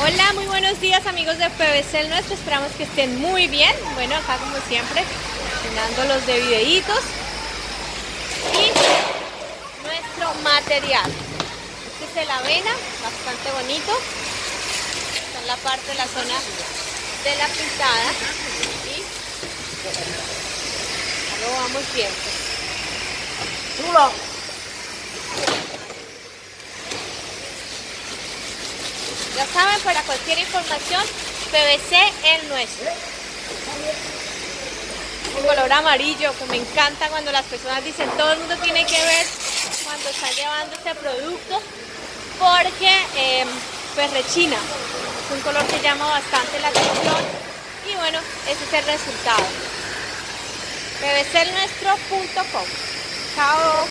Hola, muy buenos días amigos de PVC el nuestro, esperamos que estén muy bien. Bueno, acá como siempre, los de videitos y nuestro material. Este es el avena, bastante bonito. Está en la parte de la zona de la pintada y lo vamos viendo. Ya saben, para cualquier información, PVC el nuestro. Un color amarillo que me encanta cuando las personas dicen todo el mundo tiene que ver cuando está llevando este producto porque eh, pues rechina. Es un color que llama bastante la atención y bueno, ese es el resultado. pvcelnuestro.com Chao.